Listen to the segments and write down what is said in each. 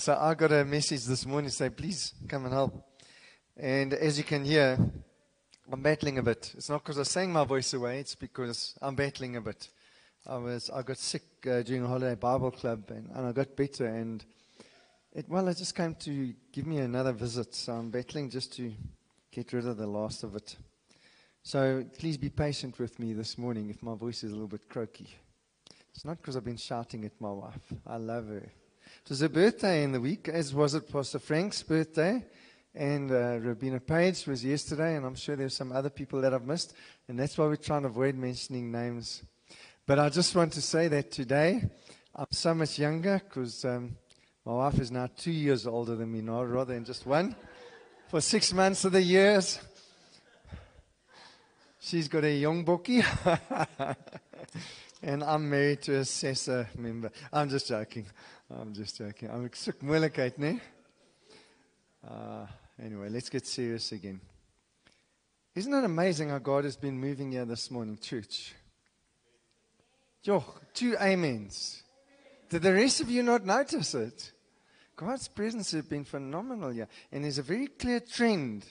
So I got a message this morning say, please come and help. And as you can hear, I'm battling a bit. It's not because I sang my voice away, it's because I'm battling a bit. I was I got sick uh, during a holiday Bible club and, and I got better and it, well, it just came to give me another visit. So I'm battling just to get rid of the last of it. So please be patient with me this morning if my voice is a little bit croaky. It's not because I've been shouting at my wife. I love her. It was her birthday in the week, as was it Pastor Frank's birthday. And uh, Robina Page was yesterday, and I'm sure there's some other people that I've missed. And that's why we're trying to avoid mentioning names. But I just want to say that today I'm so much younger because um, my wife is now two years older than me now, rather than just one. For six months of the years, she's got a young bookie. and I'm married to a SASSA member. I'm just joking. I'm just joking. I'm soek moeilikheid? Uh, anyway, let's get serious again. Isn't it amazing how God has been moving here this morning, church? Yo, two amens. Did the rest of you not notice it? God's presence has been phenomenal here. And there's a very clear trend.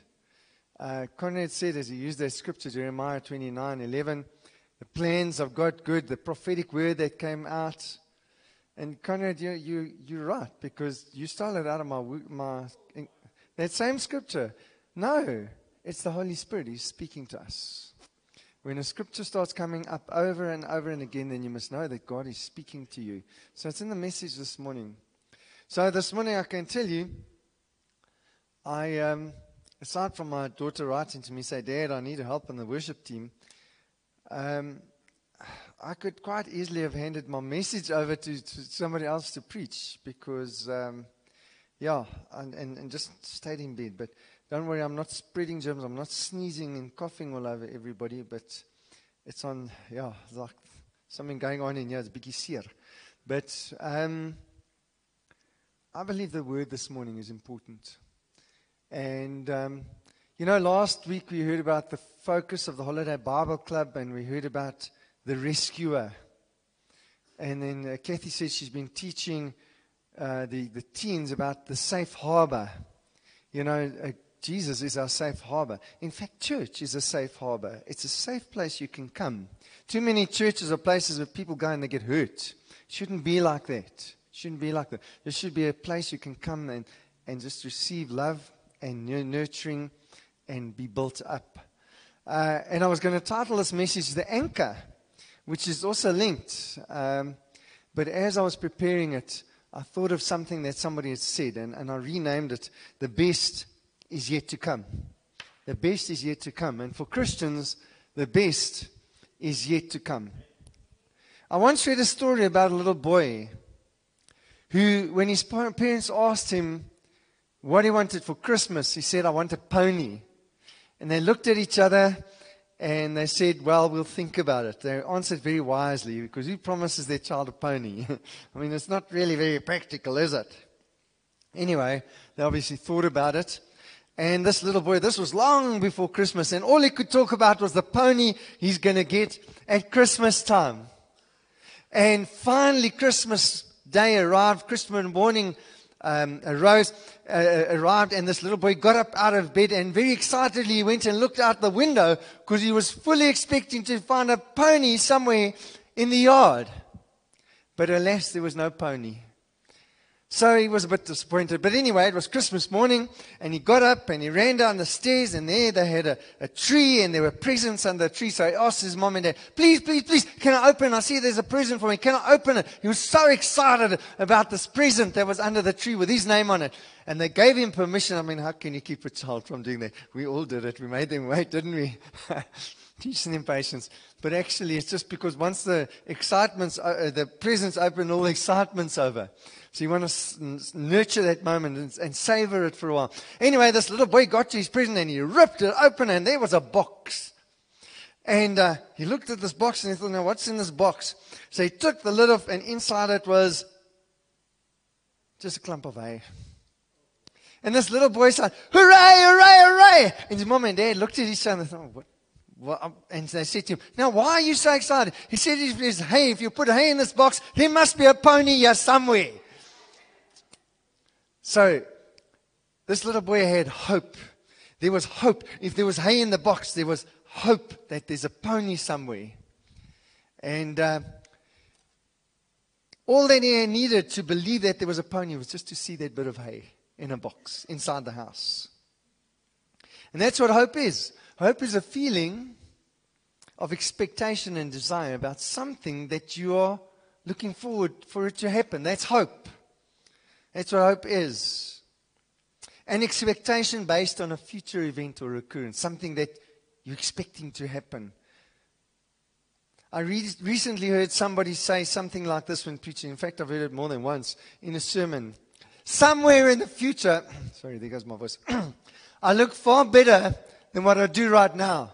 Uh, Conrad said, as he used that scripture, Jeremiah 29 11, the plans of God good, the prophetic word that came out. And Conrad, you, you, you're right, because you stole it out of my, my. That same scripture. No, it's the Holy Spirit. He's speaking to us. When a scripture starts coming up over and over and again, then you must know that God is speaking to you. So it's in the message this morning. So this morning, I can tell you, I, um, aside from my daughter writing to me, say, Dad, I need help in the worship team. Um, I could quite easily have handed my message over to, to somebody else to preach because, um, yeah, and, and, and, just stayed in bed. But don't worry, I'm not spreading germs. I'm not sneezing and coughing all over everybody. But it's on, yeah, like something going on in here. It's bit seer. But um, I believe the word this morning is important. And. Um, you know, last week we heard about the focus of the Holiday Bible Club and we heard about the rescuer. And then uh, Kathy said she's been teaching uh, the, the teens about the safe harbor. You know, uh, Jesus is our safe harbor. In fact, church is a safe harbor. It's a safe place you can come. Too many churches are places where people go and they get hurt. Shouldn't be like that. Shouldn't be like that. There should be a place you can come and, and just receive love and nurturing and be built up. Uh, and I was going to title this message The Anchor, which is also linked. Um, but as I was preparing it, I thought of something that somebody had said, and, and I renamed it The Best is Yet to Come. The best is yet to come. And for Christians, the best is yet to come. I once read a story about a little boy who, when his parents asked him what he wanted for Christmas, he said, I want a pony. And they looked at each other and they said, Well, we'll think about it. They answered very wisely because who promises their child a pony? I mean, it's not really very practical, is it? Anyway, they obviously thought about it. And this little boy, this was long before Christmas, and all he could talk about was the pony he's going to get at Christmas time. And finally, Christmas Day arrived, Christmas morning um, arose, uh, arrived, and this little boy got up out of bed and very excitedly he went and looked out the window because he was fully expecting to find a pony somewhere in the yard. But alas, there was no pony. So he was a bit disappointed. But anyway, it was Christmas morning, and he got up and he ran down the stairs, and there they had a, a tree, and there were presents under the tree. So he asked his mom and dad, Please, please, please, can I open? I see there's a present for me. Can I open it? He was so excited about this present that was under the tree with his name on it. And they gave him permission. I mean, how can you keep a child from doing that? We all did it. We made them wait, didn't we? Teaching them patience. But actually, it's just because once the excitement's, uh, the present's open, all the excitement's over. So you want to nurture that moment and, and savor it for a while. Anyway, this little boy got to his prison and he ripped it open and there was a box. And uh, he looked at this box and he thought, now what's in this box? So he took the lid off and inside it was just a clump of hay. And this little boy said, hooray, hooray, hooray. And his mom and dad looked at each other and thought, what? Well, and they said to him, Now, why are you so excited? He said, If there's hay, if you put hay in this box, there must be a pony here somewhere. So, this little boy had hope. There was hope. If there was hay in the box, there was hope that there's a pony somewhere. And uh, all that he needed to believe that there was a pony was just to see that bit of hay in a box inside the house. And that's what hope is. Hope is a feeling of expectation and desire about something that you are looking forward for it to happen. That's hope. That's what hope is. An expectation based on a future event or occurrence, something that you're expecting to happen. I re- recently heard somebody say something like this when preaching. In fact, I've heard it more than once in a sermon. Somewhere in the future, sorry, there goes my voice. I look far better than what I do right now.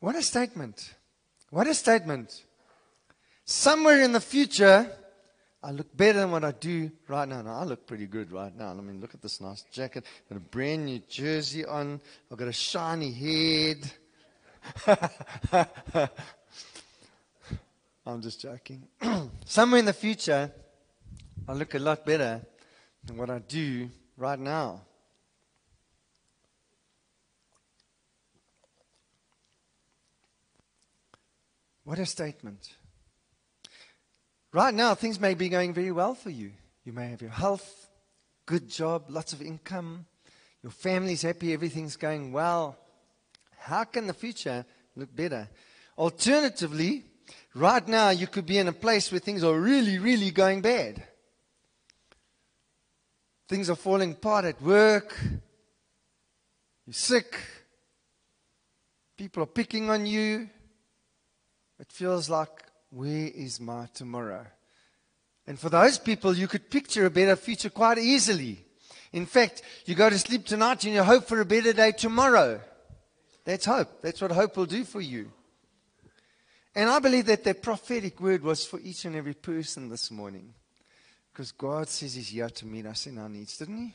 What a statement. What a statement. Somewhere in the future, I look better than what I do right now. Now, I look pretty good right now. I mean, look at this nice jacket. Got a brand new jersey on. I've got a shiny head. I'm just joking. Somewhere in the future, I look a lot better than what I do right now. What a statement. Right now, things may be going very well for you. You may have your health, good job, lots of income, your family's happy, everything's going well. How can the future look better? Alternatively, right now, you could be in a place where things are really, really going bad. Things are falling apart at work. You're sick. People are picking on you. It feels like, where is my tomorrow? And for those people, you could picture a better future quite easily. In fact, you go to sleep tonight and you hope for a better day tomorrow. That's hope. That's what hope will do for you. And I believe that that prophetic word was for each and every person this morning. Because God says He's here to meet us in our needs, didn't He?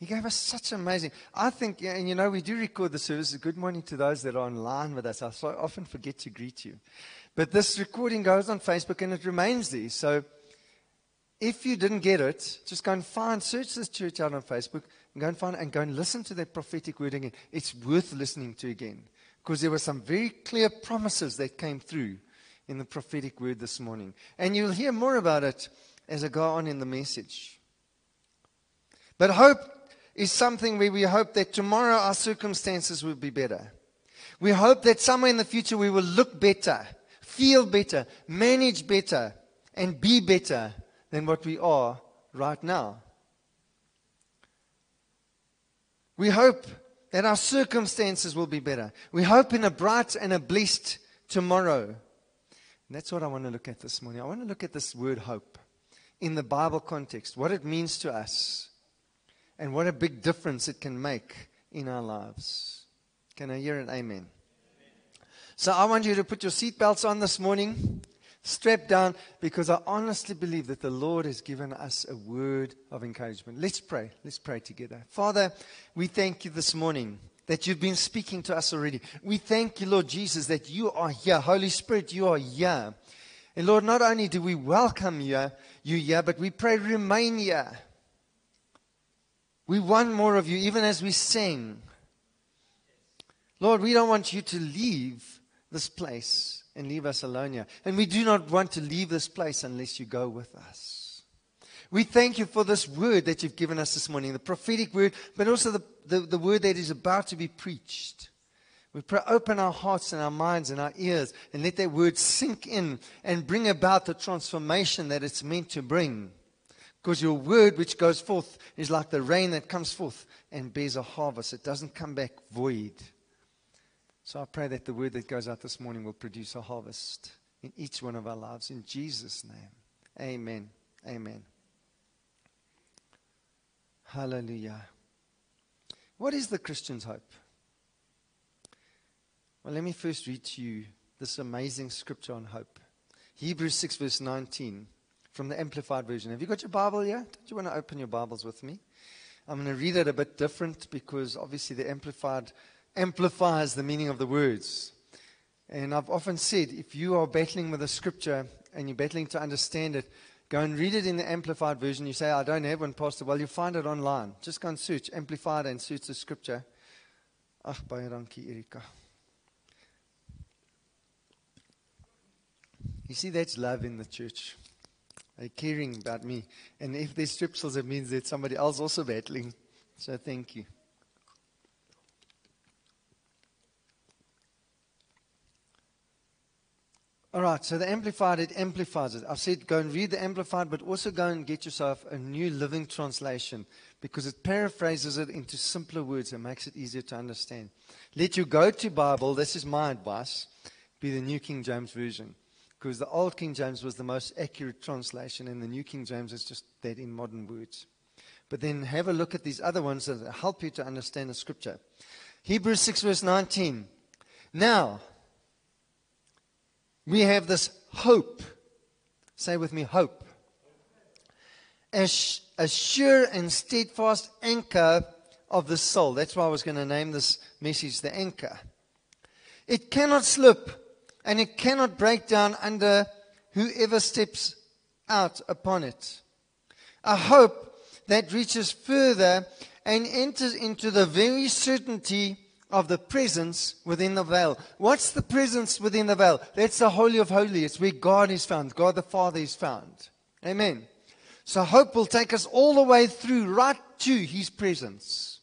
He gave us such amazing. I think, and you know, we do record the service. Good morning to those that are online with us. I so often forget to greet you. But this recording goes on Facebook and it remains there. So if you didn't get it, just go and find, search this church out on Facebook and go and find and go and listen to that prophetic word again. It's worth listening to again because there were some very clear promises that came through in the prophetic word this morning. And you'll hear more about it as I go on in the message. But hope is something where we hope that tomorrow our circumstances will be better. We hope that somewhere in the future we will look better, feel better, manage better, and be better than what we are right now. We hope that our circumstances will be better. We hope in a bright and a blessed tomorrow. And that's what I want to look at this morning. I want to look at this word hope in the Bible context, what it means to us and what a big difference it can make in our lives. Can I hear an amen? So I want you to put your seatbelts on this morning, strap down, because I honestly believe that the Lord has given us a word of encouragement. Let's pray. Let's pray together. Father, we thank you this morning that you've been speaking to us already. We thank you, Lord Jesus, that you are here. Holy Spirit, you are here. And Lord, not only do we welcome you, you here, but we pray remain here. We want more of you, even as we sing. Lord, we don't want you to leave this place and leave us alone here. And we do not want to leave this place unless you go with us. We thank you for this word that you've given us this morning, the prophetic word, but also the, the, the word that is about to be preached. We pray, open our hearts and our minds and our ears and let that word sink in and bring about the transformation that it's meant to bring. Because your word, which goes forth, is like the rain that comes forth and bears a harvest. It doesn't come back void. So I pray that the word that goes out this morning will produce a harvest in each one of our lives. In Jesus' name. Amen. Amen. Hallelujah. What is the Christian's hope? Well, let me first read to you this amazing scripture on hope. Hebrews 6, verse 19 from the Amplified Version. Have you got your Bible here? Don't you want to open your Bibles with me? I'm going to read it a bit different because obviously the Amplified amplifies the meaning of the words. And I've often said if you are battling with a scripture and you're battling to understand it, Go and read it in the Amplified version. You say, I don't have one, Pastor. Well, you'll find it online. Just go and search Amplified and search the scripture. Ach, dankie, Erika. You see, that's love in the church. They're caring about me. And if there's strepsils, it means that somebody else also battling. So thank you. All right, so the Amplified, it amplifies it. I've said go and read the Amplified, but also go and get yourself a new living translation because it paraphrases it into simpler words and makes it easier to understand. Let your go to Bible, this is my advice, be the New King James Version because the Old King James was the most accurate translation, and the New King James is just that in modern words. But then have a look at these other ones that help you to understand the scripture. Hebrews 6, verse 19. Now, we have this hope. Say with me, hope. As a sure and steadfast anchor of the soul. That's why I was going to name this message the anchor. It cannot slip and it cannot break down under whoever steps out upon it. A hope that reaches further and enters into the very certainty of the presence within the veil. What's the presence within the veil? That's the Holy of Holies, where God is found, God the Father is found. Amen. So hope will take us all the way through, right to His presence.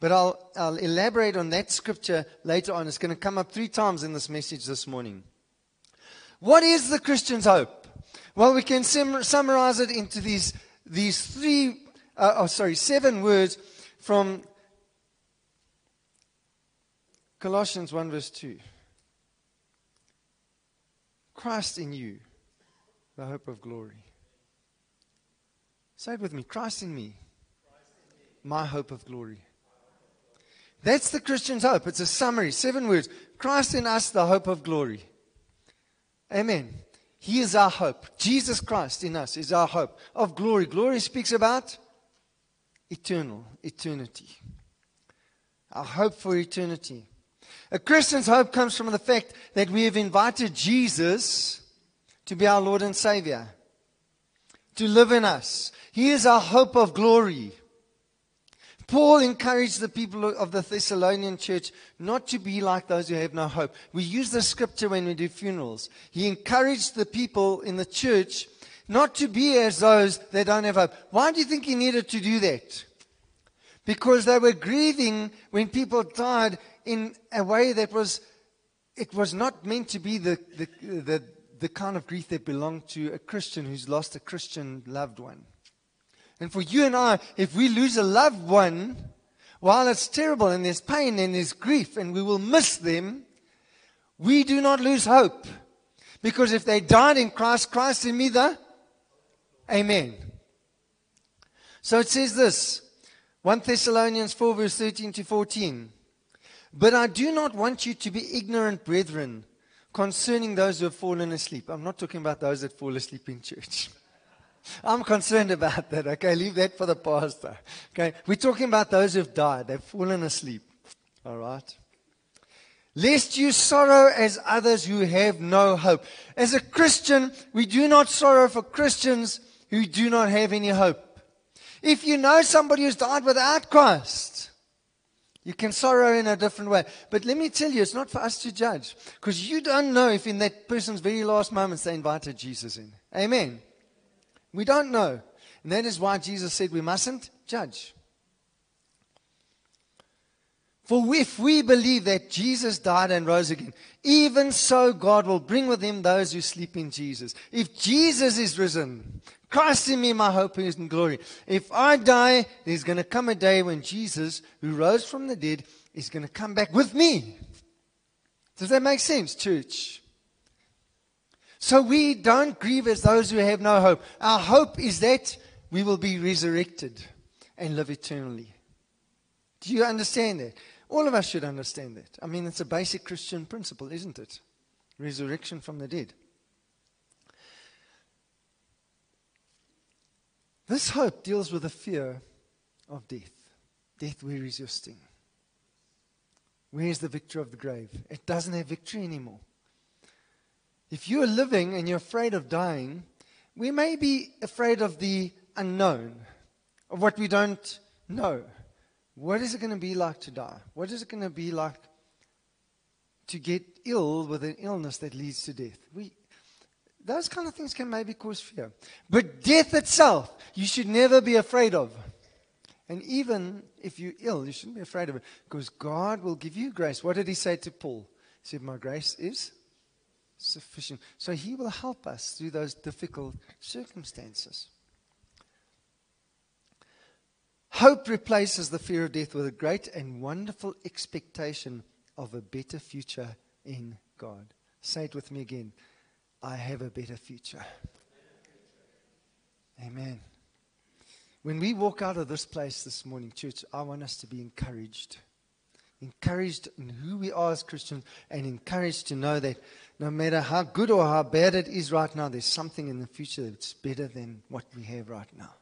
But I'll, I'll elaborate on that scripture later on. It's going to come up three times in this message this morning. What is the Christian's hope? Well, we can summarize it into these, these three, uh, oh, sorry, seven words from Colossians 1, verse 2. Christ in you, the hope of glory. Say it with me Christ in me, my hope of glory. That's the Christian's hope. It's a summary, seven words. Christ in us, the hope of glory. Amen. He is our hope. Jesus Christ in us is our hope of glory. Glory speaks about eternal, eternity. Our hope for eternity. A Christian's hope comes from the fact that we have invited Jesus to be our Lord and Savior, to live in us. He is our hope of glory. Paul encouraged the people of the Thessalonian church not to be like those who have no hope. We use the scripture when we do funerals. He encouraged the people in the church not to be as those that don't have hope. Why do you think he needed to do that? Because they were grieving when people died in a way that was, it was not meant to be the, the, the, the kind of grief that belonged to a Christian who's lost a Christian loved one. And for you and I, if we lose a loved one, while it's terrible and there's pain and there's grief and we will miss them, we do not lose hope. Because if they died in Christ, Christ in me, the Amen. So it says this 1 Thessalonians 4, verse 13 to 14. But I do not want you to be ignorant, brethren, concerning those who have fallen asleep. I'm not talking about those that fall asleep in church. I'm concerned about that. Okay, leave that for the pastor. Okay, we're talking about those who've died, they've fallen asleep. All right. Lest you sorrow as others who have no hope. As a Christian, we do not sorrow for Christians who do not have any hope. If you know somebody who's died without Christ, you can sorrow in a different way. But let me tell you, it's not for us to judge. Because you don't know if in that person's very last moments they invited Jesus in. Amen. We don't know. And that is why Jesus said we mustn't judge. For if we believe that Jesus died and rose again, even so God will bring with him those who sleep in Jesus. If Jesus is risen, Christ in me, my hope is in glory. If I die, there's going to come a day when Jesus, who rose from the dead, is going to come back with me. Does that make sense, church? So we don't grieve as those who have no hope. Our hope is that we will be resurrected and live eternally. Do you understand that? All of us should understand that. I mean, it's a basic Christian principle, isn't it? Resurrection from the dead. This hope deals with the fear of death. Death, where is your sting? Where is the victor of the grave? It doesn't have victory anymore. If you're living and you're afraid of dying, we may be afraid of the unknown, of what we don't know. What is it going to be like to die? What is it going to be like to get ill with an illness that leads to death? We, those kind of things can maybe cause fear. But death itself, you should never be afraid of. And even if you're ill, you shouldn't be afraid of it because God will give you grace. What did he say to Paul? He said, My grace is sufficient. So he will help us through those difficult circumstances. Hope replaces the fear of death with a great and wonderful expectation of a better future in God. Say it with me again. I have a better future. Amen. When we walk out of this place this morning, church, I want us to be encouraged. Encouraged in who we are as Christians and encouraged to know that no matter how good or how bad it is right now, there's something in the future that's better than what we have right now.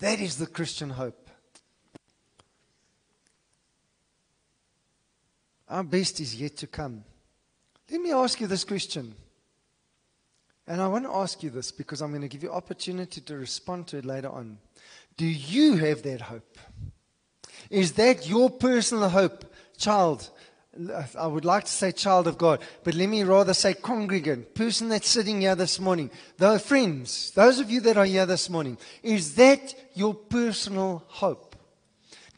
That is the Christian hope. Our best is yet to come. Let me ask you this question. And I want to ask you this because I'm going to give you opportunity to respond to it later on. Do you have that hope? Is that your personal hope, child? I would like to say child of God, but let me rather say congregant, person that's sitting here this morning, the friends, those of you that are here this morning, is that your personal hope?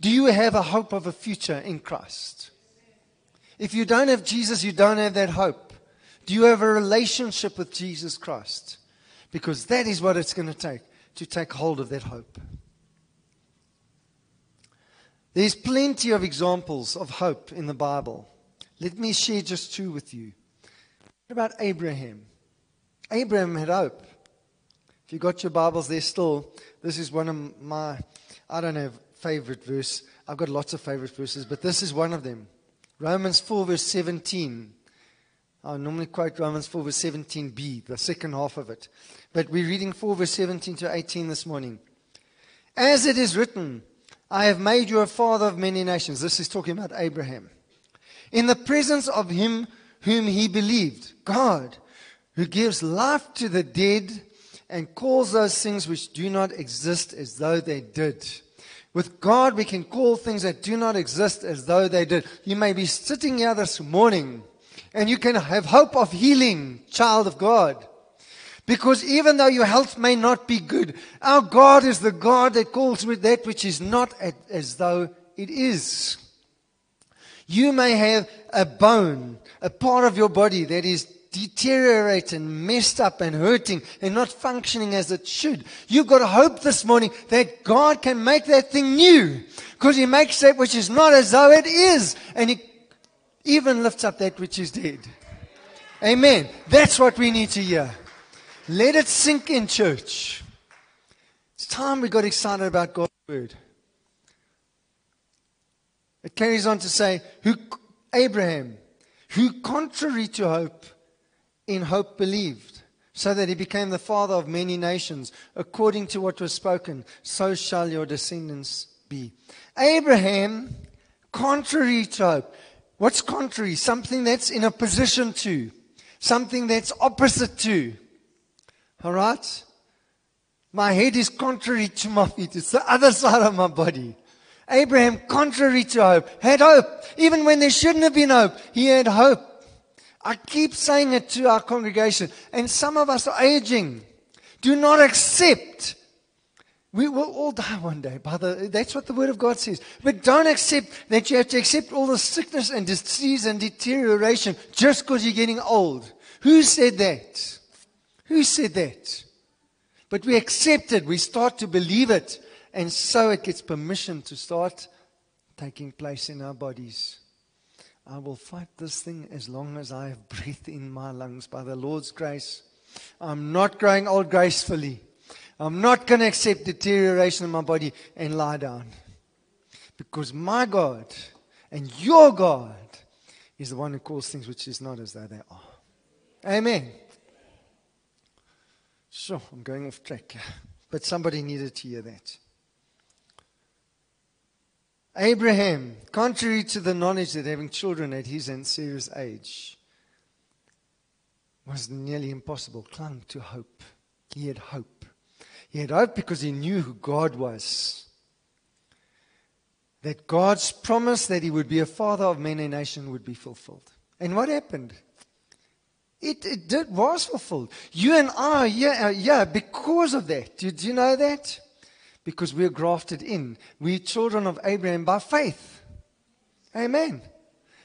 Do you have a hope of a future in Christ? If you don't have Jesus, you don't have that hope. Do you have a relationship with Jesus Christ? Because that is what it's going to take to take hold of that hope. There's plenty of examples of hope in the Bible. Let me share just two with you. What about Abraham? Abraham had hope. If you got your Bibles there still, this is one of my, I don't know, favorite verse. I've got lots of favorite verses, but this is one of them. Romans 4, verse 17. I normally quote Romans 4, verse 17b, the second half of it. But we're reading 4, verse 17 to 18 this morning. As it is written, I have made you a father of many nations. This is talking about Abraham. In the presence of him whom he believed, God, who gives life to the dead and calls those things which do not exist as though they did. With God, we can call things that do not exist as though they did. You may be sitting here this morning and you can have hope of healing, child of God. Because even though your health may not be good, our God is the God that calls with that which is not as though it is. You may have a bone, a part of your body that is deteriorating, messed up and hurting and not functioning as it should. You've got to hope this morning that God can make that thing new because He makes that which is not as though it is. And He even lifts up that which is dead. Amen. That's what we need to hear. Let it sink in, church. It's time we got excited about God's word. It carries on to say, who Abraham, who contrary to hope, in hope believed, so that he became the father of many nations, according to what was spoken, so shall your descendants be. Abraham, contrary to hope. What's contrary? Something that's in opposition to, something that's opposite to. All right? My head is contrary to my feet. It's the other side of my body. Abraham, contrary to hope, had hope. Even when there shouldn't have been hope, he had hope. I keep saying it to our congregation, and some of us are aging. Do not accept. We will all die one day. By the, that's what the Word of God says. But don't accept that you have to accept all the sickness and disease and deterioration just because you're getting old. Who said that? Who said that? But we accept it. We start to believe it. And so it gets permission to start taking place in our bodies. I will fight this thing as long as I have breath in my lungs by the Lord's grace. I'm not growing old gracefully. I'm not going to accept deterioration in my body and lie down. Because my God and your God is the one who calls things which is not as though they are. Amen. Sure, I'm going off track. But somebody needed to hear that. Abraham, contrary to the knowledge that having children at his Sarah's age was nearly impossible, clung to hope. He had hope. He had hope because he knew who God was. That God's promise that he would be a father of many nations would be fulfilled. And what happened? It, it did, was fulfilled. You and I, yeah, uh, yeah, because of that. Did you know that? Because we're grafted in. We're children of Abraham by faith. Amen.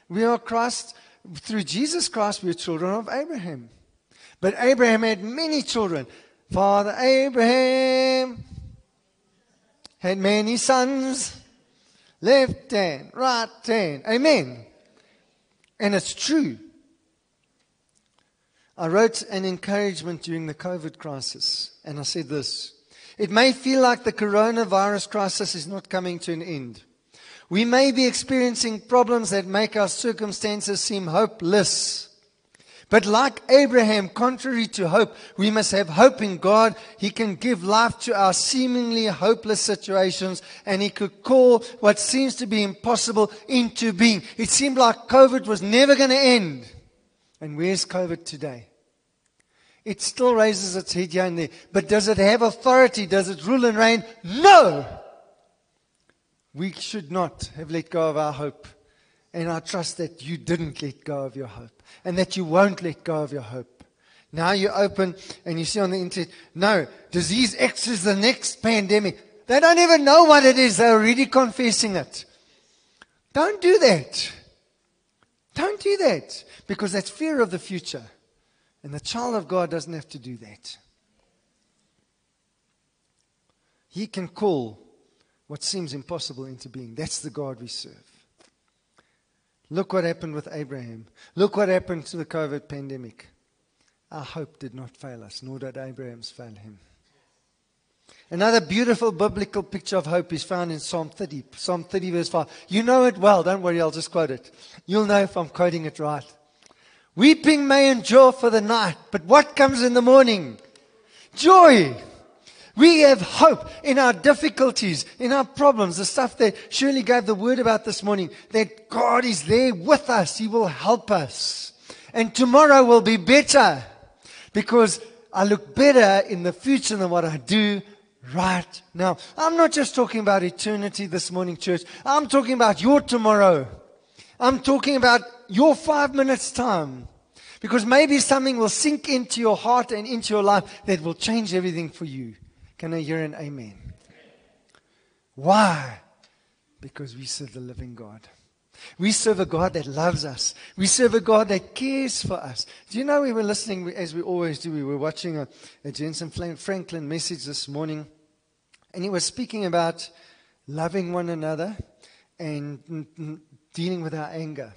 We are Christ, through Jesus Christ, we're children of Abraham. But Abraham had many children. Father Abraham had many sons. Left hand, right hand. Amen. And it's true. I wrote an encouragement during the COVID crisis, and I said this It may feel like the coronavirus crisis is not coming to an end. We may be experiencing problems that make our circumstances seem hopeless. But like Abraham, contrary to hope, we must have hope in God. He can give life to our seemingly hopeless situations and He could call what seems to be impossible into being. It seemed like COVID was never going to end. And where's COVID today? It still raises its head here and there. But does it have authority? Does it rule and reign? No! We should not have let go of our hope. And I trust that you didn't let go of your hope and that you won't let go of your hope. Now you open and you see on the internet, no, disease X is the next pandemic. They don't even know what it is. They're already confessing it. Don't do that. Don't do that because that's fear of the future. And the child of God doesn't have to do that. He can call what seems impossible into being. That's the God we serve. Look what happened with Abraham. Look what happened to the COVID pandemic. Our hope did not fail us, nor did Abraham's fail him. Another beautiful biblical picture of hope is found in Psalm 30. Psalm 30, verse 5. You know it well. Don't worry, I'll just quote it. You'll know if I'm quoting it right. Weeping may endure for the night, but what comes in the morning? Joy. We have hope in our difficulties, in our problems, the stuff that Shirley gave the word about this morning, that God is there with us. He will help us. And tomorrow will be better because I look better in the future than what I do right now. I'm not just talking about eternity this morning, church. I'm talking about your tomorrow. I'm talking about your five minutes time. Because maybe something will sink into your heart and into your life that will change everything for you. Can I hear an amen? Why? Because we serve the living God. We serve a God that loves us. We serve a God that cares for us. Do you know we were listening, as we always do, we were watching a, a Jentezen Franklin message this morning, and he was speaking about loving one another and dealing with our anger.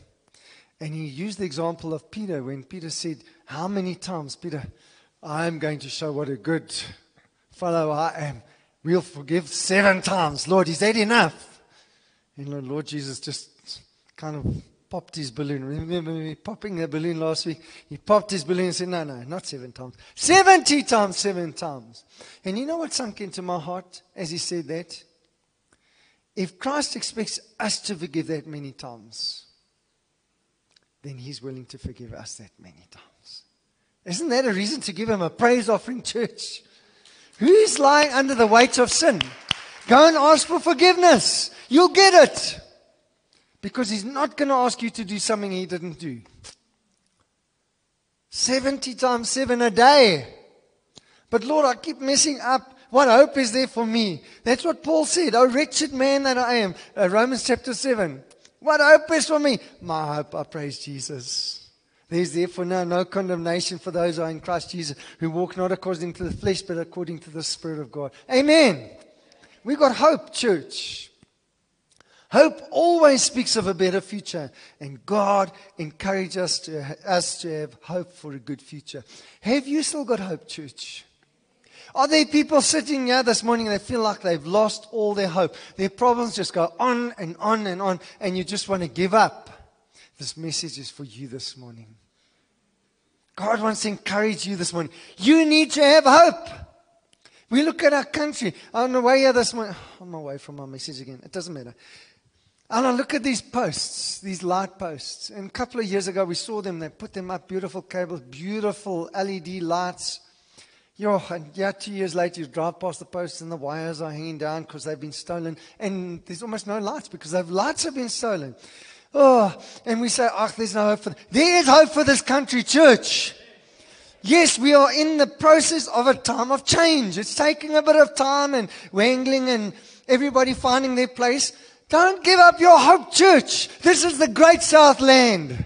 And he used the example of Peter when Peter said, How many times, Peter, I'm going to show what a good fellow I am. We'll forgive seven times. Lord, is that enough? And Lord, Lord Jesus just kind of popped his balloon. Remember me popping the balloon last week? He popped his balloon and said, No, no, not seven times. 70 times, seven times. And you know what sunk into my heart as he said that? If Christ expects us to forgive that many times, then he's willing to forgive us that many times. Isn't that a reason to give him a praise offering, church? Who's lying under the weight of sin? Go and ask for forgiveness. You'll get it. Because he's not going to ask you to do something he didn't do. 70 times 7 a day. But Lord, I keep messing up. What hope is there for me? That's what Paul said. Oh, wretched man that I am. Uh, Romans chapter 7. What hope is for me? My hope, I praise Jesus. There's therefore now no condemnation for those who are in Christ Jesus, who walk not according to the flesh, but according to the Spirit of God. Amen. We've got hope, church. Hope always speaks of a better future, and God encourages us to, us to have hope for a good future. Have you still got hope, church? Are there people sitting here this morning that feel like they've lost all their hope? Their problems just go on and on and on, and you just want to give up. This message is for you this morning. God wants to encourage you this morning. You need to have hope. We look at our country. On the way here this morning, I'm away from my message again. It doesn't matter. And I look at these posts, these light posts. And a couple of years ago, we saw them. They put them up, beautiful cables, beautiful LED lights. Yeah, and yeah, two years later, you drive past the posts and the wires are hanging down because they've been stolen. And there's almost no lights because the lights have been stolen. Oh, and we say, oh, there's no hope for There is hope for this country, church. Yes, we are in the process of a time of change. It's taking a bit of time and wrangling and everybody finding their place. Don't give up your hope, church. This is the great Southland.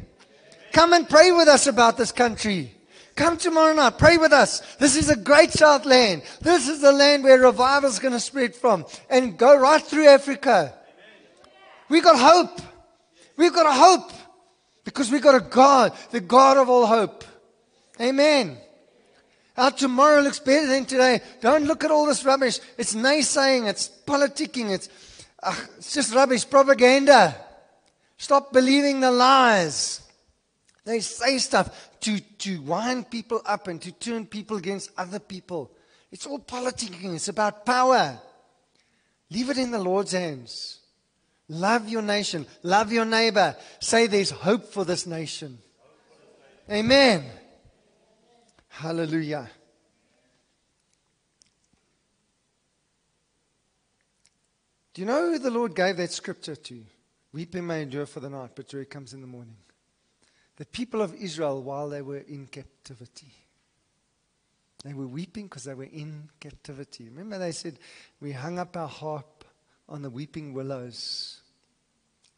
Come and pray with us about this country. Come tomorrow night. Pray with us. This is a great Southland. This is the land where revival is going to spread from and go right through Africa. We got hope. We've got a hope because we've got a God, the God of all hope. Amen. Our tomorrow looks better than today. Don't look at all this rubbish. It's naysaying. It's politicking. It's, uh, it's just rubbish propaganda. Stop believing the lies. They say stuff to, to wind people up and to turn people against other people. It's all politicking. It's about power. Leave it in the Lord's hands. Love your nation. Love your neighbor. Say there's hope for this nation. Amen. Hallelujah. Do you know who the Lord gave that scripture to? Weeping may endure for the night, but joy comes in the morning. The people of Israel, while they were in captivity, they were weeping because they were in captivity. Remember, they said, We hung up our harp on the weeping willows.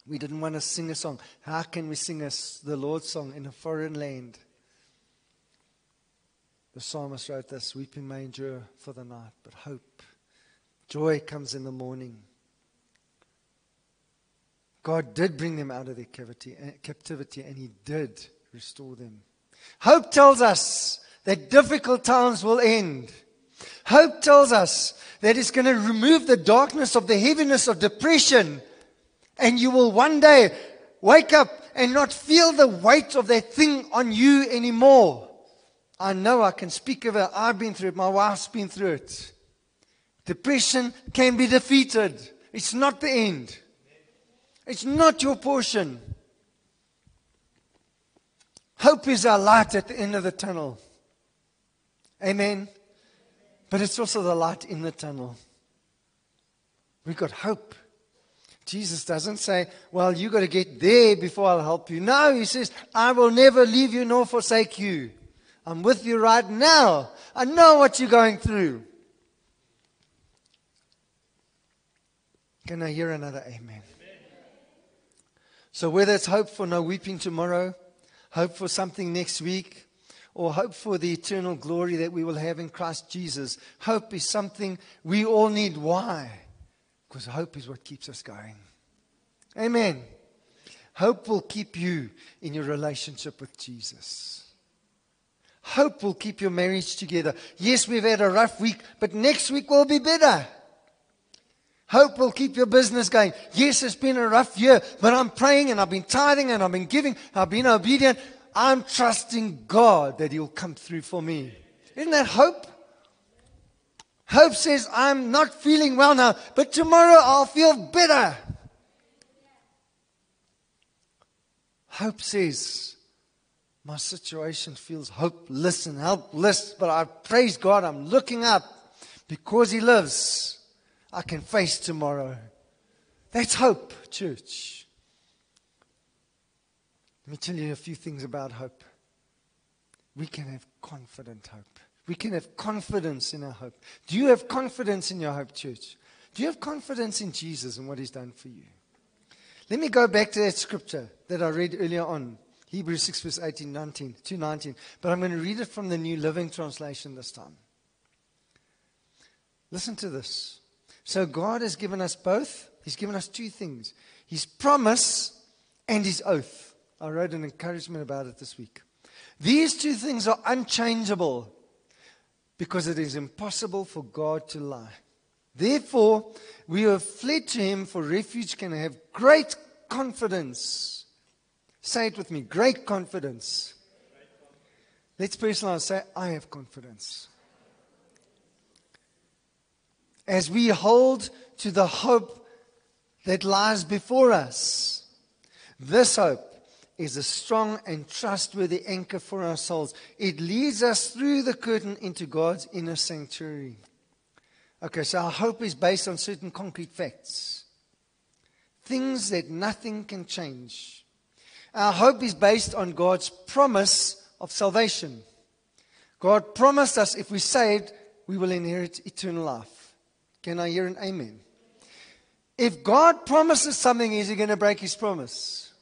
We didn't want to sing a song. How can we sing a, the Lord's song in a foreign land? The psalmist wrote this Weeping may endure for the night, but hope, joy comes in the morning. God did bring them out of their eh, captivity, and He did restore them. Hope tells us that difficult times will end. Hope tells us that it's going to remove the darkness of the heaviness of depression, and you will one day wake up and not feel the weight of that thing on you anymore. I know I can speak of it. I've been through it. My wife's been through it. Depression can be defeated. It's not the end. It's not your portion. Hope is our light at the end of the tunnel. Amen. But it's also the light in the tunnel. We've got hope. Jesus doesn't say, Well, you've got to get there before I'll help you. No, he says, I will never leave you nor forsake you. I'm with you right now. I know what you're going through. Can I hear another amen? So, whether it's hope for no weeping tomorrow, hope for something next week, or hope for the eternal glory that we will have in Christ Jesus, hope is something we all need. Why? Because hope is what keeps us going. Amen. Hope will keep you in your relationship with Jesus. Hope will keep your marriage together. Yes, we've had a rough week, but next week will be better. Hope will keep your business going. Yes, it's been a rough year, but I'm praying and I've been tithing and I've been giving, I've been obedient. I'm trusting God that He'll come through for me. Isn't that hope? Hope says, I'm not feeling well now, but tomorrow I'll feel better. Hope says, my situation feels hopeless and helpless, but I praise God. I'm looking up because He lives. I can face tomorrow. That's hope, church. Let me tell you a few things about hope. We can have confident hope. We can have confidence in our hope. Do you have confidence in your hope, church? Do you have confidence in Jesus and what He's done for you? Let me go back to that scripture that I read earlier on. Hebrews 6, verse 18, 19, 2, 19. But I'm going to read it from the New Living Translation this time. Listen to this. So God has given us both. He's given us two things His promise and His oath. I wrote an encouragement about it this week. These two things are unchangeable because it is impossible for God to lie. Therefore, we who have fled to Him for refuge, can have great confidence Say it with me great confidence. Let's personalize. Say, I have confidence. As we hold to the hope that lies before us, this hope is a strong and trustworthy anchor for our souls. It leads us through the curtain into God's inner sanctuary. Okay, so our hope is based on certain concrete facts, things that nothing can change. Our hope is based on God's promise of salvation. God promised us if we saved, we will inherit eternal life. Can I hear an amen? If God promises something, is he going to break his promise?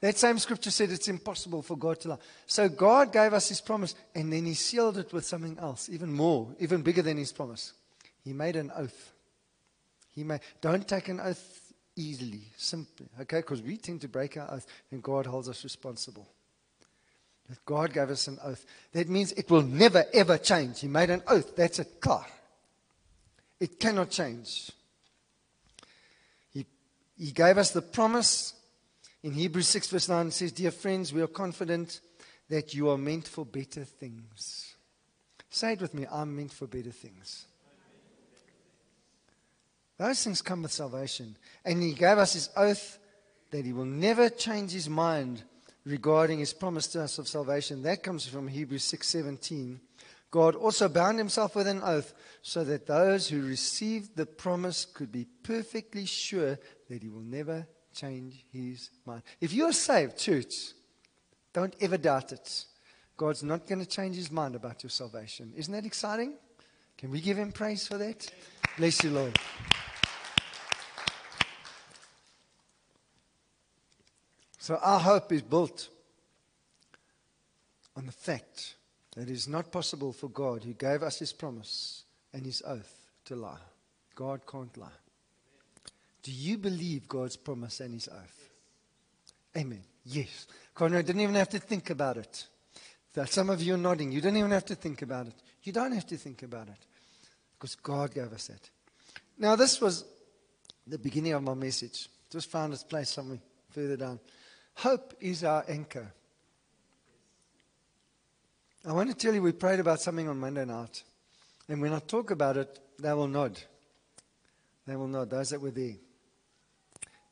That same scripture said it's impossible for God to lie. So God gave us his promise and then he sealed it with something else, even more, even bigger than his promise. He made an oath. He made, don't take an oath easily, simply, okay? Because we tend to break our oath and God holds us responsible. That God gave us an oath. That means it will never, ever change. He made an oath. That's it. Klar. It cannot change. He, he gave us the promise. In Hebrews 6, verse 9, it says, Dear friends, we are confident that you are meant for better things. Say it with me I'm meant for better things. Those things come with salvation. And he gave us his oath that he will never change his mind regarding his promise to us of salvation. That comes from Hebrews 6:17. God also bound himself with an oath so that those who received the promise could be perfectly sure that he will never change his mind. If you're saved, church, don't ever doubt it. God's not going to change his mind about your salvation. Isn't that exciting? Can we give him praise for that? Bless you, Lord. So our hope is built on the fact it is not possible for God, who gave us his promise and his oath, to lie. God can't lie. Do you believe God's promise and his oath? Amen. Yes. Conrad didn't even have to think about it. That some of you are nodding. You don't even have to think about it. You don't have to think about it because God gave us that. Now, this was the beginning of my message. Just found its place somewhere further down. Hope is our anchor. I want to tell you, we prayed about something on Monday night. And when I talk about it, they will nod. They will nod, those that were there.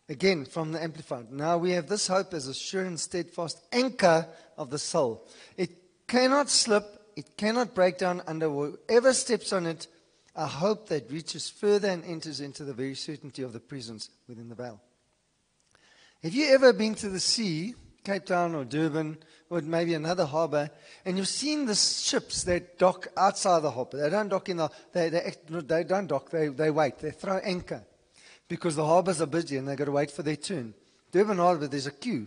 Again, from the Amplified. Now we have this hope as a sure and steadfast anchor of the soul. It cannot slip, it cannot break down under whoever steps on it, a hope that reaches further and enters into the very certainty of the presence within the veil. Have you ever been to the sea, Cape Town or Durban, or maybe another harbor, and you've seen the ships that dock outside the harbor? They don't dock in the, they, they, they don't dock, they, they wait, they throw anchor because the harbors are busy and they've got to wait for their turn. Durban Harbor, there's a queue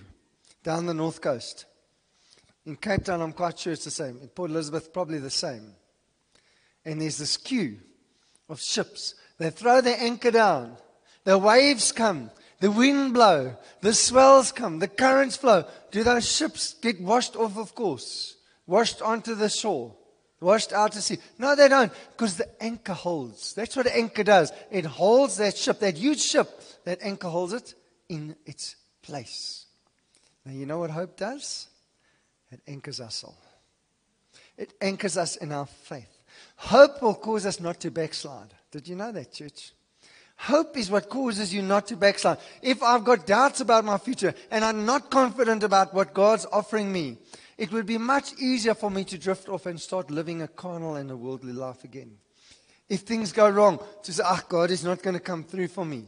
down the north coast. In Cape Town, I'm quite sure it's the same. In Port Elizabeth, probably the same. And there's this queue of ships. They throw their anchor down. The waves come. The wind blow, the swells come, the currents flow. Do those ships get washed off, of course? Washed onto the shore, washed out to sea? No, they don't, because the anchor holds. That's what anchor does. It holds that ship, that huge ship, that anchor holds it in its place. Now, you know what hope does? It anchors our soul, it anchors us in our faith. Hope will cause us not to backslide. Did you know that, church? Hope is what causes you not to backslide. If I've got doubts about my future and I'm not confident about what God's offering me, it would be much easier for me to drift off and start living a carnal and a worldly life again. If things go wrong, to say, ah, God is not going to come through for me.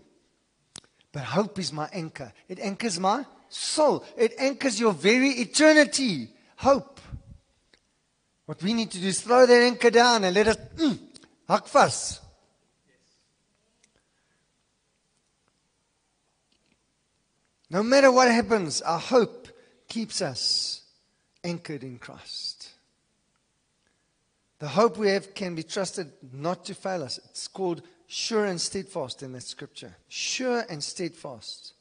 But hope is my anchor. It anchors my soul. It anchors your very eternity. Hope. What we need to do is throw that anchor down and let it, mm. No matter what happens, our hope keeps us anchored in Christ. The hope we have can be trusted not to fail us. It's called sure and steadfast in that scripture. Sure and steadfast.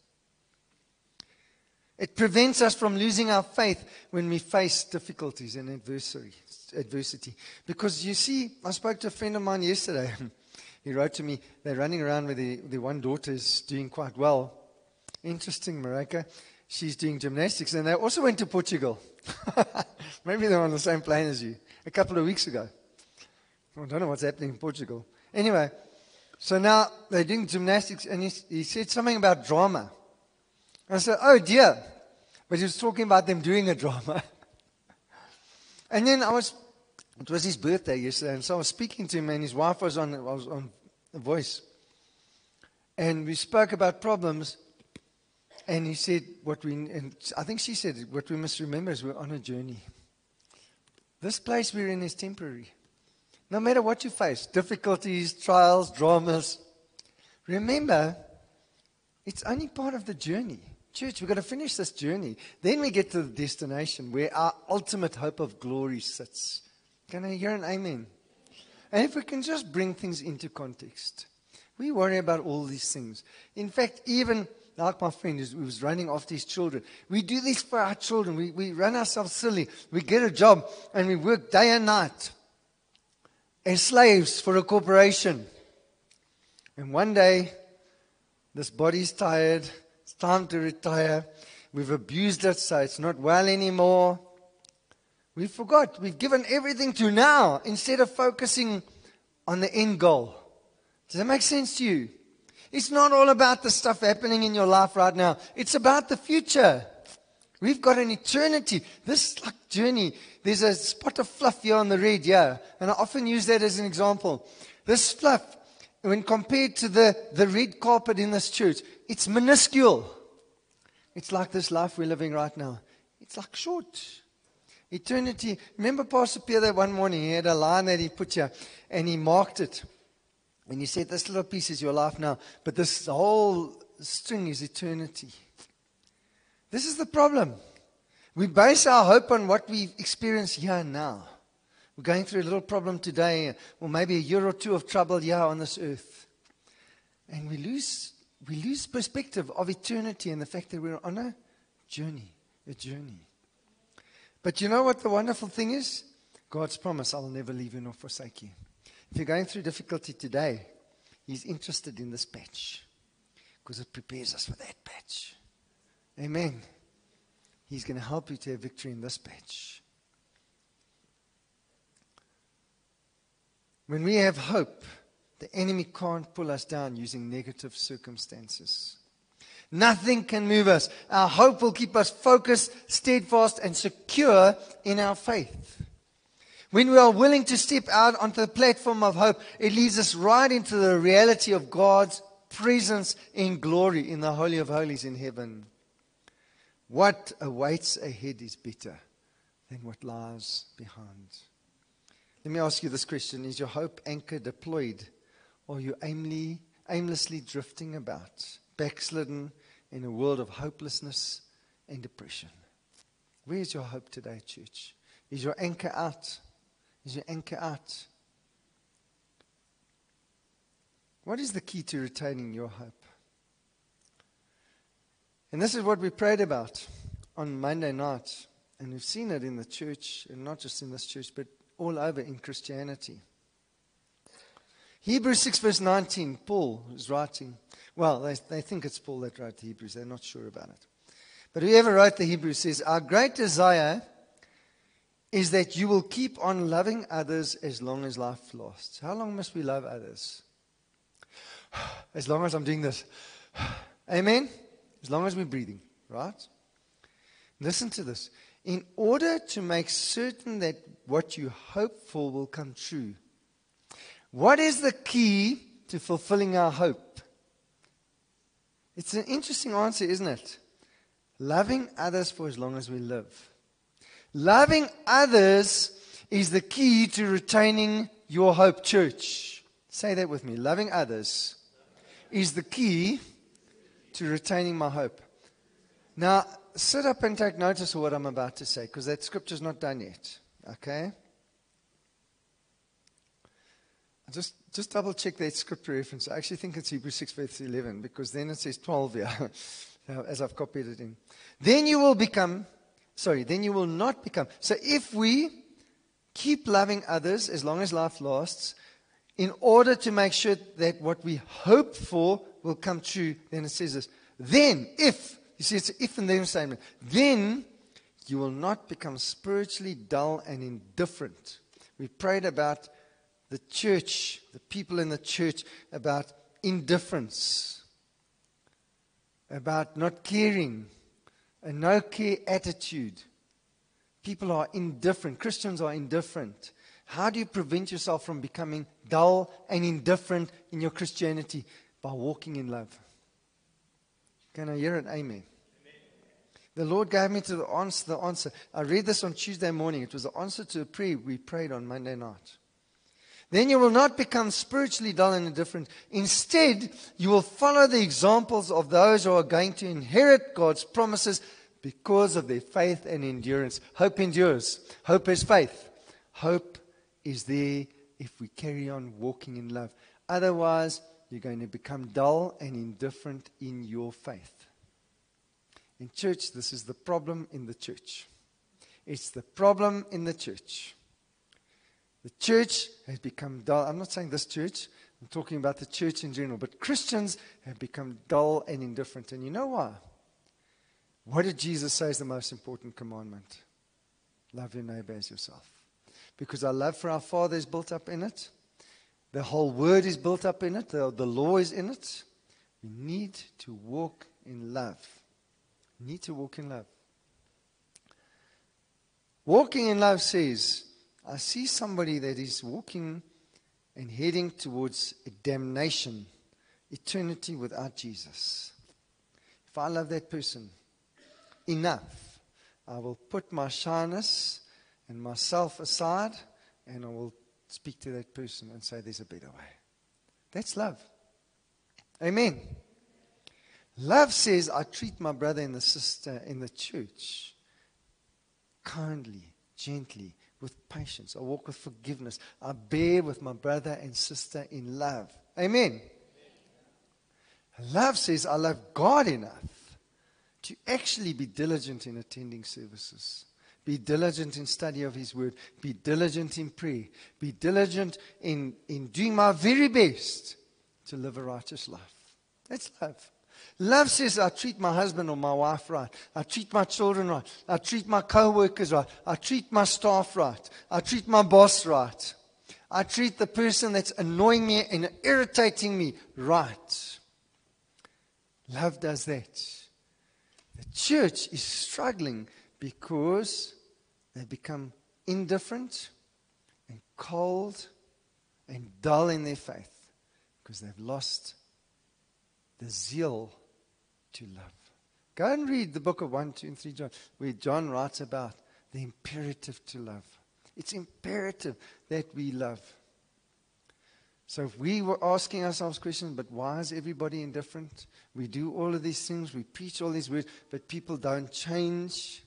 It prevents us from losing our faith when we face difficulties and adversity. Because you see, I spoke to a friend of mine yesterday. he wrote to me, they're running around with the, the one daughter is doing quite well. Interesting, Marika. She's doing gymnastics, and they also went to Portugal. Maybe they're on the same plane as you a couple of weeks ago. I don't know what's happening in Portugal. Anyway, so now they're doing gymnastics, and he, he said something about drama. I said, Oh dear, But he was talking about them doing a drama. and then I was, it was his birthday yesterday, and so I was speaking to him, and his wife was on, was on the voice. And we spoke about problems, and he said, what we, and I think she said, what we must remember is we're on a journey. This place we're in is temporary. No matter what you face, difficulties, trials, dramas, remember, it's only part of the journey. Church, we've got to finish this journey. Then we get to the destination where our ultimate hope of glory sits. Can I hear an amen? And if we can just bring things into context, we worry about all these things. In fact, even like my friend who was running after his children, we do this for our children. We, we run ourselves silly. We get a job and we work day and night as slaves for a corporation. And one day, this body's tired it's time to retire. We've abused it, so it's not well anymore. We forgot. We've given everything to now instead of focusing on the end goal. Does that make sense to you? It's not all about the stuff happening in your life right now. It's about the future. We've got an eternity. This like journey, there's a spot of fluff here on the red, yeah. And I often use that as an example. This fluff, when compared to the, the red carpet in this church, it's minuscule. It's like this life we're living right now. It's like short. Eternity. Remember Pastor Pierre that one morning, he had a line that he put here and he marked it. And he said, This little piece is your life now, but this whole string is eternity. This is the problem. We base our hope on what we experience here and now. We're going through a little problem today, or maybe a year or two of trouble here on this earth. And we lose we lose perspective of eternity and the fact that we're on a journey, a journey. But you know what the wonderful thing is? God's promise, I'll never leave you nor forsake you. If you're going through difficulty today, He's interested in this patch because it prepares us for that patch. Amen. He's going to help you to have victory in this patch. When we have hope, the enemy can't pull us down using negative circumstances. Nothing can move us. Our hope will keep us focused, steadfast, and secure in our faith. When we are willing to step out onto the platform of hope, it leads us right into the reality of God's presence in glory in the Holy of Holies in heaven. What awaits ahead is better than what lies behind. Let me ask you this question Is your hope anchor deployed or are you aimly, aimlessly drifting about, backslidden in a world of hopelessness and depression? Where's your hope today, church? Is your anchor out? Is your anchor out? What is the key to retaining your hope? And this is what we prayed about on Monday night. And we've seen it in the church, and not just in this church, but all over in Christianity. Hebrews 6, verse 19, Paul is writing. Well, they, they think it's Paul that wrote the Hebrews. They're not sure about it. But whoever wrote the Hebrews says, Our great desire is that you will keep on loving others as long as life lasts. How long must we love others? As long as I'm doing this. Amen? As long as we're breathing, right? Listen to this. In order to make certain that what you hope for will come true, what is the key to fulfilling our hope? It's an interesting answer, isn't it? Loving others for as long as we live. Loving others is the key to retaining your hope, church. Say that with me. Loving others is the key to retaining my hope. Now, sit up and take notice of what I'm about to say because that scripture's not done yet. Okay? Just, just double check that scripture reference. I actually think it's Hebrews 6, verse 11, because then it says 12 here, as I've copied it in. Then you will become, sorry, then you will not become. So if we keep loving others as long as life lasts, in order to make sure that what we hope for will come true, then it says this. Then, if, you see, it's if and then statement, then you will not become spiritually dull and indifferent. We prayed about the church, the people in the church, about indifference, about not caring, a no care attitude. People are indifferent. Christians are indifferent. How do you prevent yourself from becoming dull and indifferent in your Christianity? By walking in love. Can I hear an amen? The Lord gave me to the answer, the answer. I read this on Tuesday morning. It was the answer to a prayer we prayed on Monday night. Then you will not become spiritually dull and indifferent. Instead, you will follow the examples of those who are going to inherit God's promises because of their faith and endurance. Hope endures. Hope is faith. Hope is there if we carry on walking in love. Otherwise, you're going to become dull and indifferent in your faith. In church, this is the problem in the church. It's the problem in the church. The church has become dull. I'm not saying this church, I'm talking about the church in general. But Christians have become dull and indifferent. And you know why? What did Jesus say is the most important commandment? Love your neighbor as yourself. Because our love for our Father is built up in it. The whole word is built up in it. The, the law is in it. We need to walk in love We need to walk in love. Walking in love says, I see somebody that is walking and heading towards a damnation, eternity without Jesus. If I love that person enough, I will put my shyness and myself aside and I will speak to that person and say, There's a better way. That's love. Amen. Love says, I treat my brother and the sister in the church kindly, gently, with patience. I walk with forgiveness. I bear with my brother and sister in love. Amen. Love says, I love God enough to actually be diligent in attending services. Be diligent in study of His Word. Be diligent in prayer. Be diligent in, in doing my very best to live a righteous life. That's love. Love says, I treat my husband or my wife right. I treat my children right. I treat my co workers right. I treat my staff right. I treat my boss right. I treat the person that's annoying me and irritating me right. Love does that. The church is struggling because they've become indifferent and cold and dull in their faith because they've lost the zeal to love. Go and read the book of 1, 2, and 3 John, where John writes about the imperative to love. It's imperative that we love. So if we were asking ourselves questions, but why is everybody indifferent? We do all of these things, we preach all these words, but people don't change.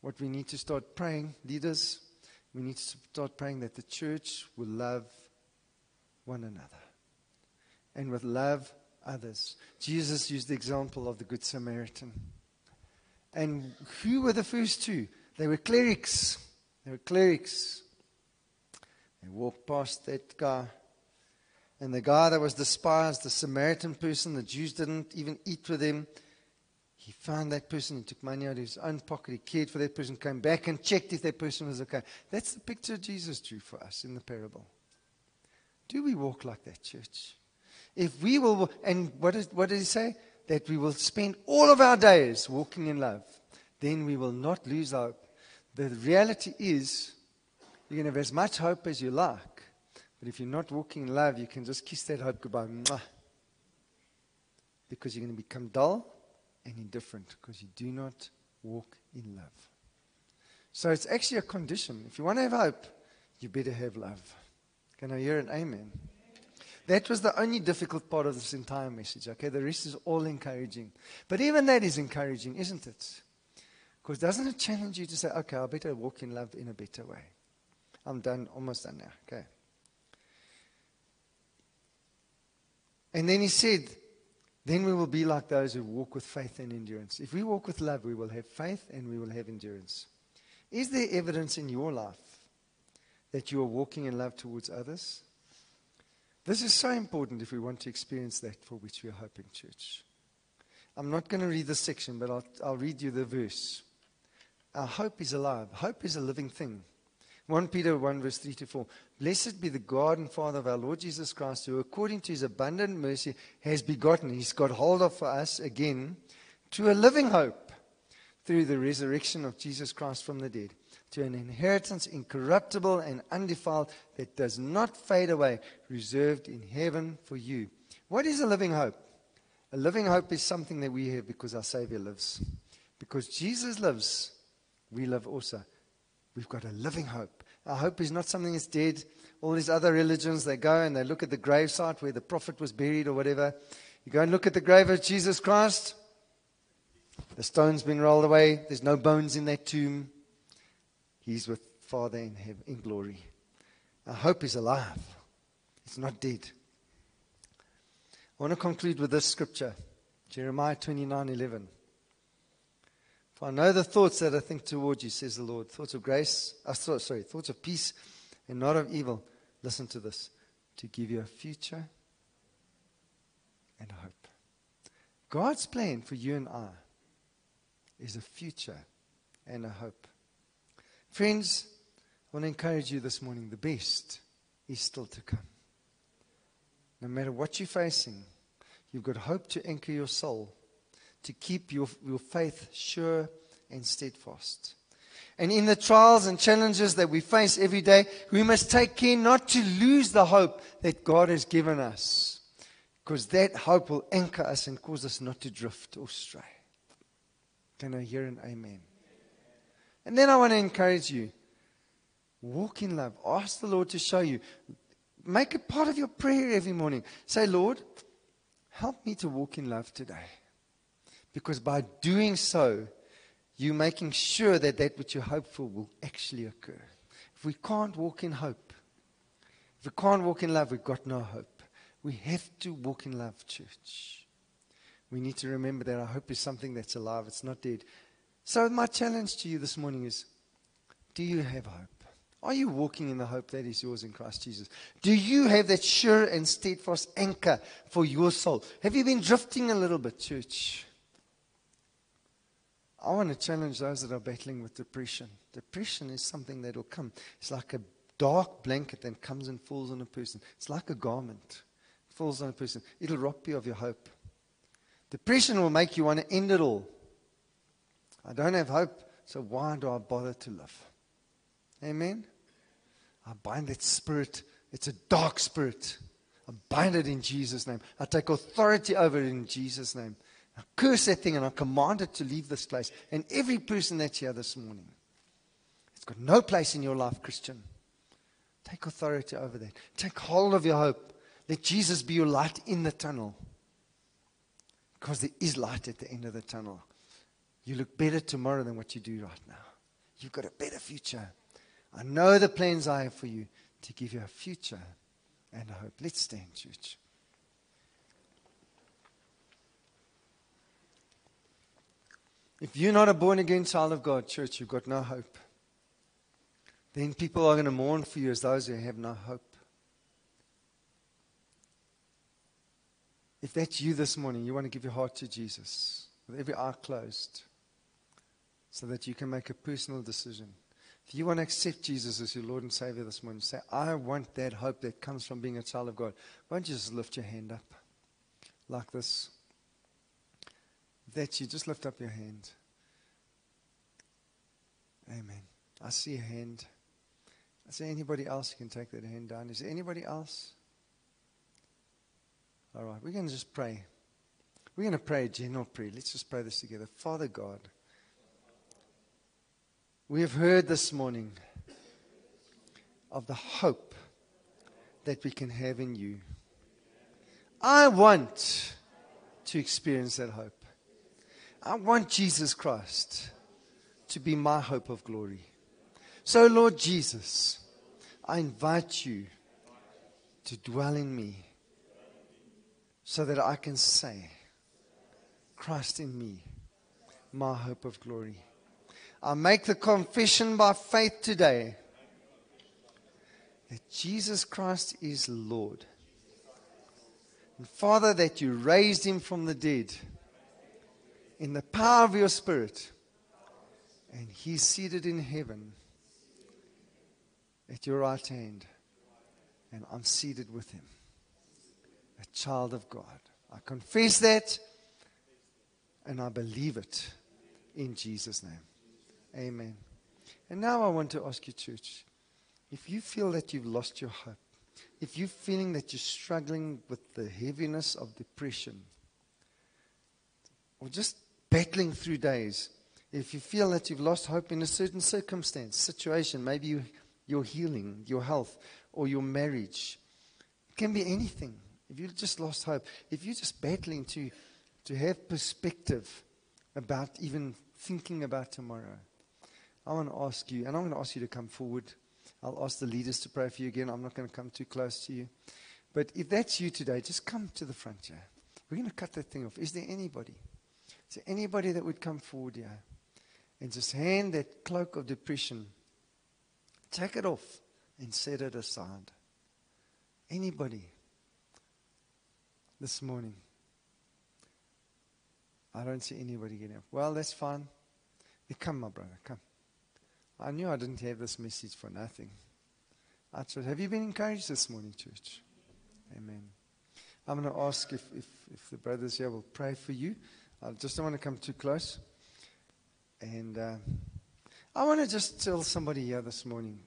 What we need to start praying, leaders, we need to start praying that the church will love one another. And with love, others. Jesus used the example of the Good Samaritan. And who were the first two? They were clerics. They were clerics. They walked past that guy. And the guy that was despised, the Samaritan person, the Jews didn't even eat with him. He found that person, he took money out of his own pocket, he cared for that person, came back and checked if that person was okay. That's the picture Jesus drew for us in the parable. Do we walk like that, church? If we will, and what, is, what did he say? That we will spend all of our days walking in love, then we will not lose hope. The reality is, you can have as much hope as you like, but if you're not walking in love, you can just kiss that hope goodbye. Mwah. Because you're going to become dull and indifferent because you do not walk in love. So it's actually a condition. If you want to have hope, you better have love. Can I hear an amen? That was the only difficult part of this entire message, okay? The rest is all encouraging. But even that is encouraging, isn't it? Because doesn't it challenge you to say, okay, I better walk in love in a better way? I'm done, almost done now, okay? And then he said, then we will be like those who walk with faith and endurance. If we walk with love, we will have faith and we will have endurance. Is there evidence in your life that you are walking in love towards others? This is so important if we want to experience that for which we are hoping, church. I'm not going to read the section, but I'll, I'll read you the verse. Our hope is alive. Hope is a living thing. 1 Peter 1, verse 3 to 4. Blessed be the God and Father of our Lord Jesus Christ, who according to his abundant mercy has begotten, he's got hold of for us again, to a living hope through the resurrection of Jesus Christ from the dead to an inheritance incorruptible and undefiled that does not fade away, reserved in heaven for you. What is a living hope? A living hope is something that we have because our Savior lives. Because Jesus lives, we live also. We've got a living hope. Our hope is not something that's dead. All these other religions, they go and they look at the gravesite where the prophet was buried or whatever. You go and look at the grave of Jesus Christ. The stone's been rolled away. There's no bones in that tomb. He's with Father in heaven, in glory. Our hope is alive. It's not dead. I want to conclude with this scripture, Jeremiah 29:11. For I know the thoughts that I think toward you, says the Lord, thoughts of grace, uh, sorry, thoughts of peace and not of evil. Listen to this, to give you a future and a hope. God's plan for you and I is a future and a hope. Friends, I want to encourage you this morning the best is still to come. No matter what you're facing, you've got hope to anchor your soul, to keep your, your faith sure and steadfast. And in the trials and challenges that we face every day, we must take care not to lose the hope that God has given us. Because that hope will anchor us and cause us not to drift or stray. Can I hear an amen? And then I want to encourage you walk in love. Ask the Lord to show you. Make it part of your prayer every morning. Say, Lord, help me to walk in love today. Because by doing so, you're making sure that that which you hope for will actually occur. If we can't walk in hope, if we can't walk in love, we've got no hope. We have to walk in love, church. We need to remember that our hope is something that's alive, it's not dead. So, my challenge to you this morning is do you have hope? Are you walking in the hope that is yours in Christ Jesus? Do you have that sure and steadfast anchor for your soul? Have you been drifting a little bit, church? I want to challenge those that are battling with depression. Depression is something that will come. It's like a dark blanket that comes and falls on a person. It's like a garment. It falls on a person. It'll rob you of your hope. Depression will make you want to end it all. I don't have hope, so why do I bother to live? Amen? I bind that spirit. It's a dark spirit. I bind it in Jesus' name. I take authority over it in Jesus' name. I curse that thing and I command it to leave this place. And every person that's here this morning, it's got no place in your life, Christian. Take authority over that. Take hold of your hope. Let Jesus be your light in the tunnel. Because there is light at the end of the tunnel. You look better tomorrow than what you do right now. You've got a better future. I know the plans I have for you to give you a future and a hope. Let's stand, church. If you're not a born again child of God, church, you've got no hope. Then people are going to mourn for you as those who have no hope. If that's you this morning, you want to give your heart to Jesus with every eye closed so that you can make a personal decision. If you want to accept Jesus as your Lord and Savior this morning, say, I want that hope that comes from being a child of God. Why don't you just lift your hand up like this? That's you, just lift up your hand. Amen. I see a hand. I see anybody else who can take that hand down? Is there anybody else? All right, we're going to just pray. We're going to pray a general prayer. Let's just pray this together. Father God, we have heard this morning of the hope that we can have in you. I want to experience that hope. I want Jesus Christ to be my hope of glory. So, Lord Jesus, I invite you to dwell in me so that I can say, Christ in me, my hope of glory. I make the confession by faith today that Jesus Christ is Lord. And Father, that you raised him from the dead in the power of your Spirit. And he's seated in heaven at your right hand. And I'm seated with him, a child of God. I confess that and I believe it in Jesus' name. Amen. And now I want to ask you, church, if you feel that you've lost your hope, if you're feeling that you're struggling with the heaviness of depression, or just battling through days, if you feel that you've lost hope in a certain circumstance, situation, maybe you, your healing, your health, or your marriage, it can be anything. If you just lost hope, if you're just battling to, to have perspective about even thinking about tomorrow, I want to ask you, and I'm going to ask you to come forward. I'll ask the leaders to pray for you again. I'm not going to come too close to you. But if that's you today, just come to the front here. We're going to cut that thing off. Is there anybody? There anybody that would come forward here and just hand that cloak of depression, take it off and set it aside? Anybody this morning? I don't see anybody getting up. Well, that's fine. come, my brother, come. I knew I didn't have this message for nothing. Said, Have you been encouraged this morning, church? Amen. I'm going to ask if, if, if the brothers here will pray for you. I just don't want to come too close. And uh, I want to just tell somebody here this morning,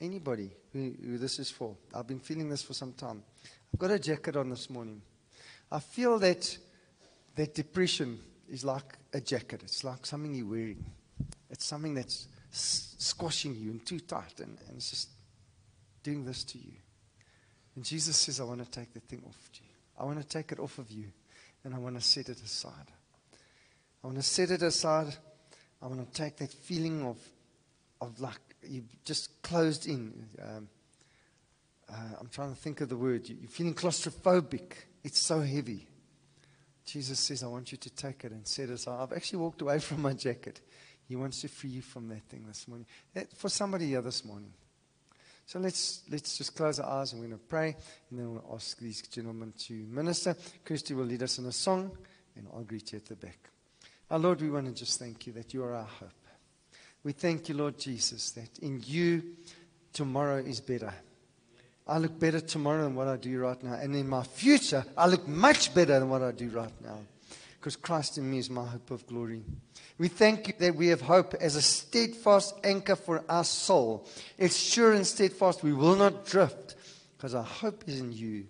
anybody who, who this is for. I've been feeling this for some time. I've got a jacket on this morning. I feel that that depression is like a jacket. It's like something you're wearing. It's something that's squashing you and too tight, and, and it's just doing this to you. And Jesus says, I want to take the thing off you. I want to take it off of you, and I want to set it aside. I want to set it aside. I want to take that feeling of, of like you just closed in. Um, uh, I'm trying to think of the word. You're feeling claustrophobic. It's so heavy. Jesus says, I want you to take it and set it aside. I've actually walked away from my jacket. He wants to free you from that thing this morning. For somebody here this morning. So let's, let's just close our eyes and we're going to pray. And then we'll ask these gentlemen to minister. Kirsty will lead us in a song, and I'll greet you at the back. Our Lord, we want to just thank you that you are our hope. We thank you, Lord Jesus, that in you tomorrow is better. I look better tomorrow than what I do right now. And in my future, I look much better than what I do right now. Because Christ in me is my hope of glory. We thank you that we have hope as a steadfast anchor for our soul. It's sure and steadfast. We will not drift because our hope is in you.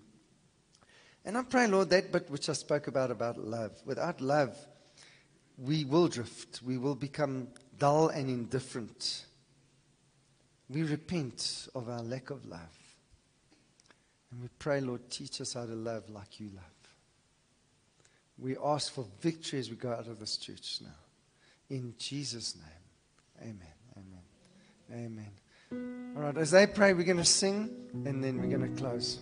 And I pray, Lord, that bit which I spoke about, about love. Without love, we will drift. We will become dull and indifferent. We repent of our lack of love. And we pray, Lord, teach us how to love like you love. We ask for victory as we go out of this church now. In Jesus' name. Amen. Amen. Amen. All right, as they pray, we're going to sing and then we're going to close.